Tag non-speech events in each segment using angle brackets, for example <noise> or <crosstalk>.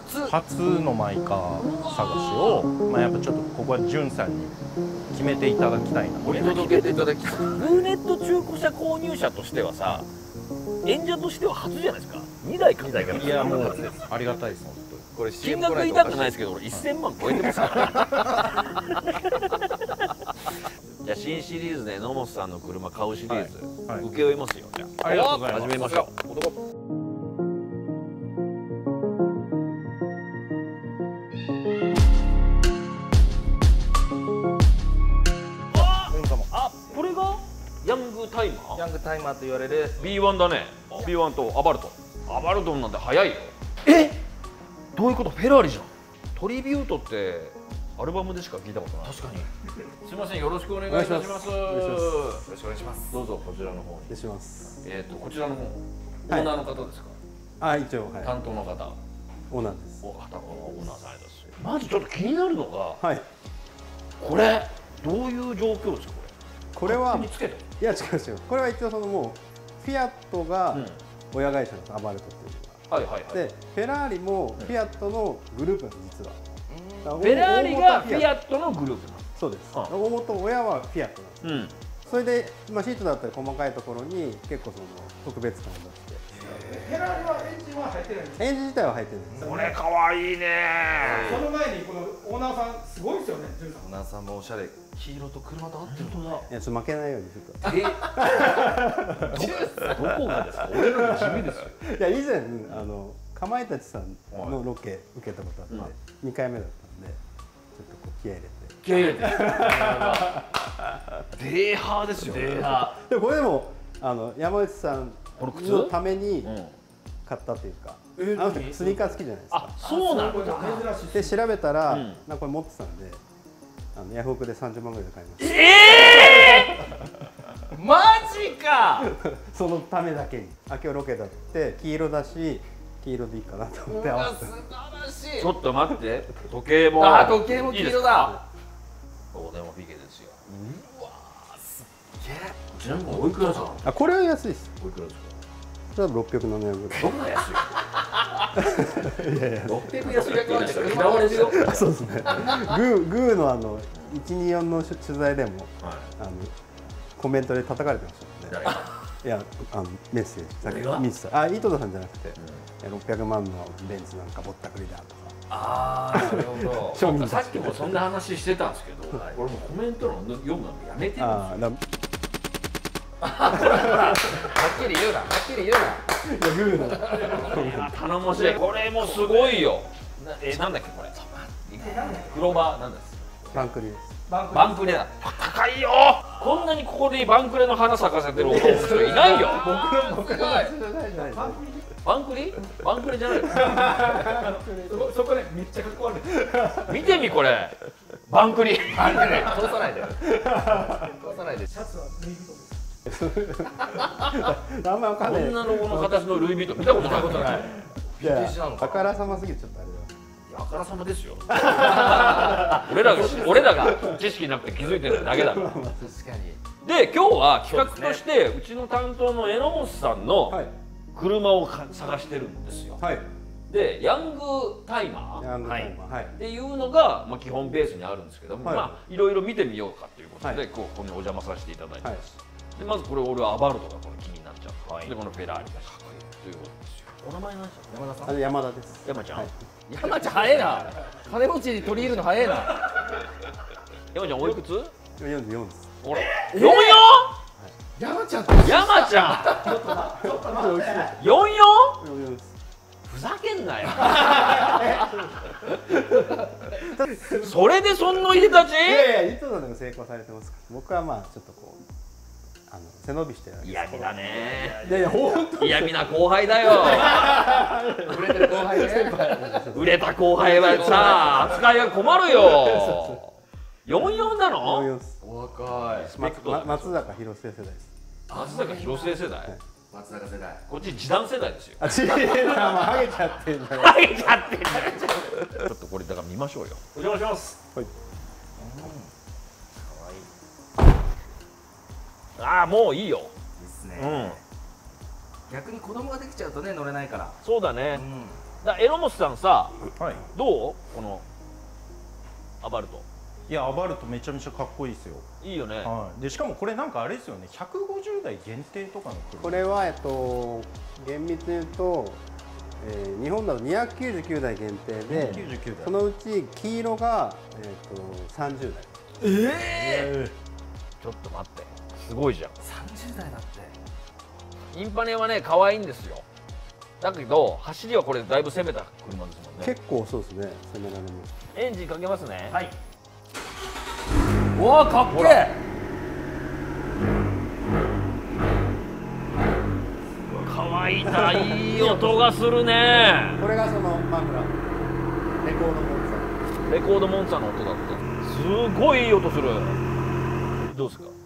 初？初のマイカー探しを、まあ、やっぱちょっとここはじゅんさんに決めていただきたいなお届けていただきたい。ルーネット中古車購入者としてはさ演者としては初じゃないですか。2台買ったいやもうありがたいです本これ金額言いたくないですけど俺1000万超えてますから。<laughs> じゃあ新シリーズで野本さんの車買うシリーズ、はい。はい。請け負いますよじゃあ。ありがとうございます。始めましょうタイマーと言われる B1 だね。B1 とアバルト。アバルトなんて速いよ。え？どういうこと？フェラーリじゃん。トリビュートってアルバムでしか聞いたことない。確かに。すみません。よろしくお願いいたします。よろしくお願いします。どうぞこちらの方にします。えっ、とこちらの方オはい。ーナーの方ですか、あ、一応、はい。担当の方。オーナーです。お方オーナーさんありがとうございます。まずちょっと気になるのがはい。これどういう状況ですか？これ。これはつけていや、違うんですよ。これは一応、そのもう、フィアットがうん親会社なんです、アバルトっていうのはいはいはいが。で、フェラーリもフィアットのグループなんです、実は。フェラーリがフィッアットのグループなそうです。あ大元親はフィアットなんです。のうんそれで、まあ、シートだったり細かいところに結構その特別感を出してフェラーリは入ってないんです。エンジン自体は入ってない。これかわいいね。その前にこのオーナーさんすごいですよね、ジュンさん。オーナーさんもおしゃれ黄色と車と合ってる本当だいやちょっと負けないようにちょっえ？どどこがですか？俺らの地味ですよ。と <laughs> いや以前あのかまいたちさんのロケ受けたことあって、二2回目だったんでちょっとこう気合い入れて。気合い入れて。デーハーですよ。デーハでもこれでもあの山内さんこの靴？のためにー、うん、買ったというか、えあの人スニーカー好きじゃないですか。あそうなんだ。珍しい。で調べたら、うん。なんかこれ持ってたんであのヤフオクで30万ぐらいで買いまし <laughs> マジか！た <laughs> そのためだけに。あ今日ロケだって黄色だし黄色でいいかなと思って合わせた晴らしちょっと待って。時計もあ時計も黄色だ。ここでもフィゲですよ。うわすげえ。ちなみにおいくらさん？あこれは安いです。おいくらですか？それは607円ぐらいどんな安いいやい。や600安いって言い。出したら嫌われるよ。あそうですね。グーグーのあの124の取取材でもはい。あのコメントで叩かれてましたもんね。いやあのメッセージ。さっき見てた。あ井戸田さんじゃなくて、いや600万のベンツなんかぼったくりだとか。ああなるほど。<laughs> さっきもそんな話してたんですけど、俺もコメントの読むのやめてるんああだいはっきり言うな。はっきり言うな。やグーの。ですよ頼もしい。これもすごいよ。なえなんだっけこれ。黒バなんです。バンクリです。バンクバンクレだ。高いよ。こんなにここでバンクレの花咲かせてる男の人いないよ。バンクリ？バンクレじゃないそそこね、めっちゃかっこ悪い。見てみこれ。バンクリ。通さないで。通さないで。シャツはルイ・ヴィトンです。<laughs> あんまわかんない。女の子の形のルイ・ヴィトン見たことないことない。い。やビンテージなのか？あからさますぎてちょっとあれだ。あからさまですよ。<laughs> 俺らが俺らが知識なくて気づいてるだけだから。確かに。で今日は企画としてうちの担当の榎本さんのはい。車をか探してるんですよ。はい。でヤングタイマー。ヤングタイマー。はい。っていうのが、まあ、基本ベースにあるんですけども、はい。まあいろいろ見てみようかということで、はい。こうここにお邪魔させていただいてはい。ます、でまずこれ俺はアバルトがこの気になっちゃって、でこのフェラーリがかっこいい。ということですよお名前なんですか山田さんあれ山田です。山ちゃん、はい。山ちゃん早えな。<laughs> 金持ちに取り入るの早えな。山ちゃんおいくつ？今44です。ほら。44山ちゃん山ちゃん？44 44です。ふざけんなよ。<laughs> それでそんないでたちいやいや、井戸田でも成功されてますから。僕はまあちょっとこうあの背伸びしてるわけです。嫌味だね。いやいや本当嫌味な後輩だよ。<laughs> 売れてる後輩ね。<laughs> 売れた後輩はさ扱いが困るよ。44なの？44です。お若い。ま松坂広末世代です。松坂広末世代？松坂世代。こっち時短世代ですよ。あ、ちえな、まあハゲちゃってん。ハゲちゃってんじゃんちょっとこれだから見ましょうよ。お邪魔します。はいああもういいよ。いいっすうん。逆に子供ができちゃうとね乗れないから。そうだね。うん。だ榎本さんさはい。どう？このアバルト。いやアバルトめちゃめちゃかっこいいですよ。いいよね。はい。でしかもこれなんかあれですよね。150台限定とかの車。これは、えっと、厳密に言うと、えー日本だと299台限定で99台。そのうち黄色が、えっと、30台。えちょっと待ってすごいじゃん。30代だって。インパネはね可愛いんですよ。だけど走りはこれだいぶ攻めた車ですもんね。結構そうですね攻められますエンジンかけますね。はい。おおかっけえ。可愛いないい音がするね。これがそのマフラー。レコードモンレコードモンツァの音だって。すごいいい音する。どうですか？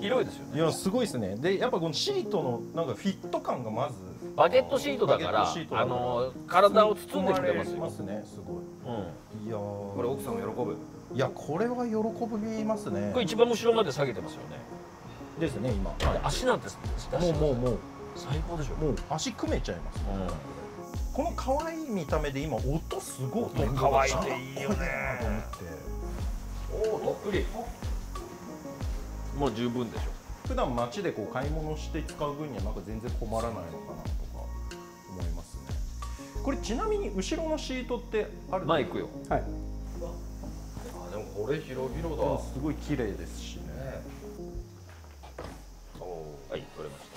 広いですよね。いやすごいですね。でやっぱこのシートのなんかフィット感がまず。バケットシートだからあの体を包んでくれますよ、ますねすごい。うん、いやここれ奥さんも喜ぶ？いやこれは喜びますね。これ一番後ろまで下げてますよね。ですね今。で足なんてもうもうもう。最高でしょ。もう足組めちゃいます、うん。この可愛い見た目で今音すごい音可愛いでいいよね。と思って。おおとっぷりもう十分でしょ。普段街でこう買い物して使う分にはなんか全然困らないのかなとか思いますね。これちなみに後ろのシートってあるマイクよ。はい。あでもこれ広々だ。すごい綺麗ですしね。はい取れまし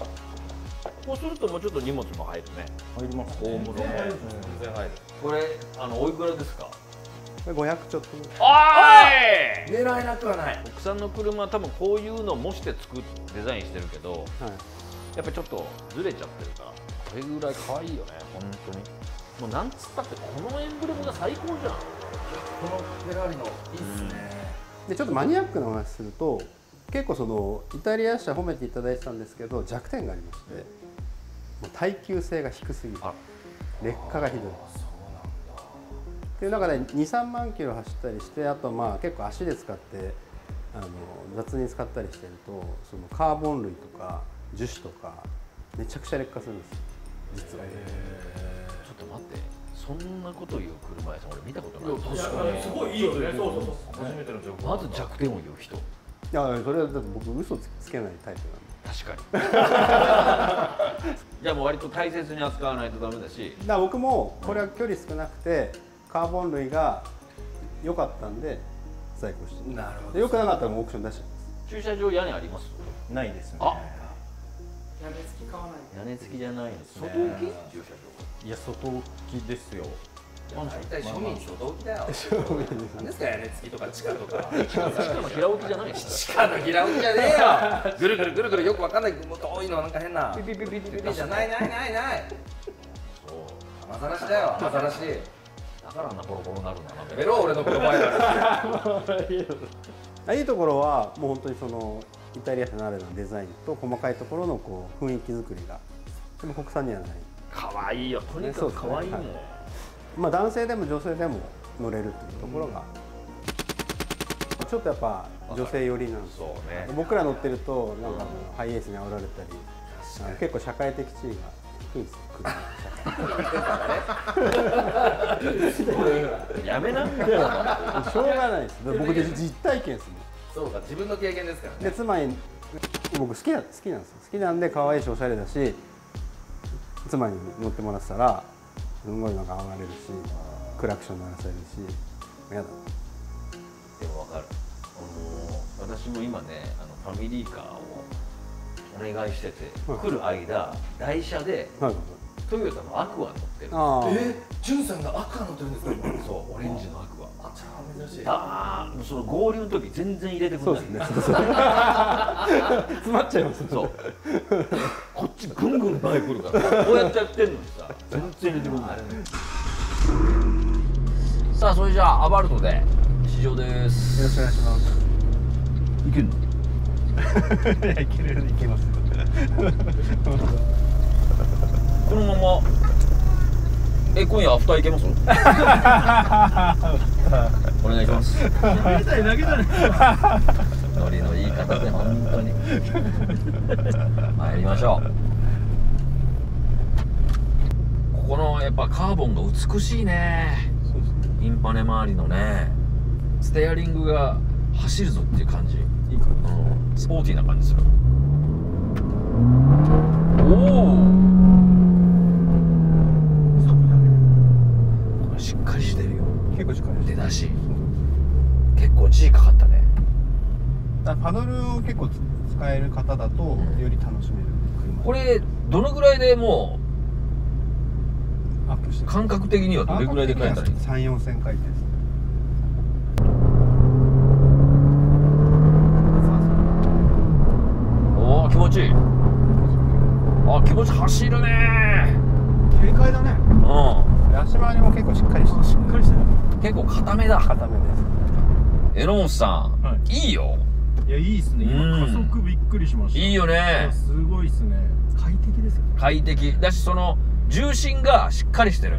た。こうするともうちょっと荷物も入るね。入ります大物も全然入る。これあのおいくらですか？500ちょっと。おーい！狙えなくはない。国産の車は多分こういうのを模して作っデザインしてるけどはい。やっぱりちょっとずれちゃってるからこれぐらい可愛いよね本当に。もうなんつったってこのエンブレムが最高じゃん。このフェラーリのいいっすね。でちょっとマニアックなお話すると結構そのイタリア車褒めていただいてたんですけど弱点がありましてもう耐久性が低すぎるあ。劣化がひどいっていう中で23万キロ走ったりしてあとまあ結構足で使ってあの雑に使ったりしてるとそのカーボン類とか樹脂とかめちゃくちゃ劣化するんですよ。実は。ちょっと待って。そんなこと言う車屋さん俺見たことない。確かに。すごいいいよね。そうそうそう初めての情報まず弱点を言う人いやそれはだって僕嘘つつけないタイプなんで。確かに。<laughs> じゃあもう割と大切に扱わないとダメだし。だから僕もこれは距離少なくてカーボン類が良かったんで在庫して。なるほど。で良くなかったらもうオークション出しちゃいます。駐車場屋根あります？ないですね。あ。屋根付き買わない。屋根付きじゃないのすね外置き？駐車いや外置きですよ。大体庶民初動機だよ。何です。か屋根付きとか地下とか。場しかも平置きじゃないし地下の平置きじゃねえよ。ぐるぐるぐるぐるよくわかんない。もう遠いのなんか変な。ピピピピピピピじゃないないないないそう雨ざらしだよ雨ざらしだからあんなボロボロになるんだなやめろ俺の車や <laughs> あいいところはもう本当にそのイタリア車ならではのデザインと細かいところのこう雰囲気作りが。でも国産にはない。可愛いよとにかく可愛いもん、ねまあ男性でも女性でも乗れるというところが、ちょっとやっぱ女性寄りなんですね。僕ら乗ってるとなんかハイエースに煽られたり結構社会的地位が低いんですよ車やめな。の社会しょうがないです。僕で実体験ですもんそうか自分の経験ですからね。で妻に僕好きな好きなんですよ。好きなんで可愛いしおしゃれだし妻に乗ってもらってたらすごいなんか暴れるしクラクション鳴らされるし嫌だ。でも分かる。あの私も今ねあのファミリーカーをお願いしてて、はい。来る間台車ではい。トヨタのアクア乗ってるえジュンさんがアクア乗ってるんですか？今そうオレンジのアクア。あちゃ珍しい。ああその合流の時全然入れてくんない。そうですね。詰まっちゃいますそう。こっちぐんぐん前来るから。こうやってやってんのにさ全然入れてくんない。さあそれじゃあアバルトで試乗です。よろしくお願いします。いけるの？いけるいけますこのままえ今夜アフター行けます？お願いします。ノリのいい方で本当に。参りましょう。ここのやっぱカーボンが美しいね。ね。インパネ周りのね。ステアリングが走るぞっていう感じ、いい感じうん、スポーティーな感じする。おおしっかりしてるよ。結構近い出だし。結構 G かかったね。パドルを結構使える方だとより楽しめる。車。これどのぐらいでもう感覚的にはどれぐらいで変えたらいい3 4千回転ですおお気持ちいいあ気持ちいい走るね。軽快だね。うで足回りも結構しっかりしてる。しっかりしてる。ん結構固めだ。固めです。エロンさん、はい。い、いよ。いやいいっすね。今うん。加速びっくりしました。いいよね。やすごいっすね。快適ですよ快適。だしその重心がしっかりしてる、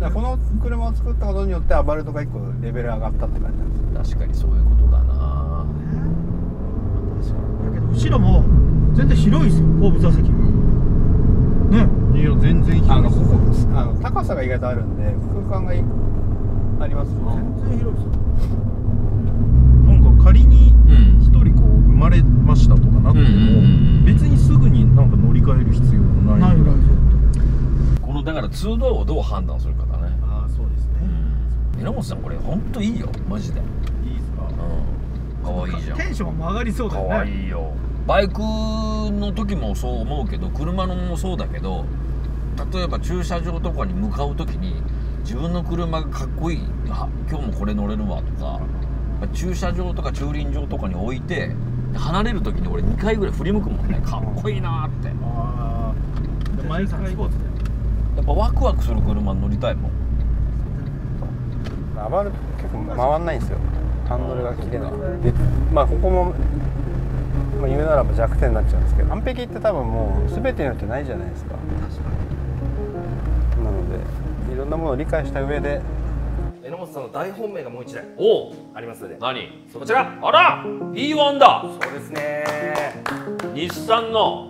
だからこの車を作ったことによってアバルトが1個レベル上がったって感じなんです確かにそういうことだな。だけど後ろも全然広いですよ後部座席ね。いや全然広いあのここあの高さが意外とあるんで空間がいありますよね。全然広いですよ。なんか仮にうん。一人こう生まれましたとかなっても、うん別にすぐになんか乗り換える必要もない。ない。ぐらいこのだから2ドアをどう判断するかだね。ああそうですね、榎本さんこれほんといいよマジで。いいっすか？うん。かわいいじゃん。テンションも上がりそうだかよね。わいいよバイクの時もそう思うけど車のもそうだけど例えば駐車場とかに向かう時に自分の車がかっこいいあ今日もこれ乗れるわとか駐車場とか駐輪場とかに置いて離れる時に俺2回ぐらい振り向くもんね。かっこいいなって。やああ毎回。スポーツだよっぱワクワクする車乗りたいもん。アバルト結構回んないんですよ。ハンドルが切れない。でまあここも、まあ、言うならば弱点になっちゃうんですけど完璧って多分もう全てによってないじゃないですか。なのでいろんなものを理解した上で。榎本さんの大本命がもう一台おおありますので。何？こちら。あら！P1 だ。そうですね。日産の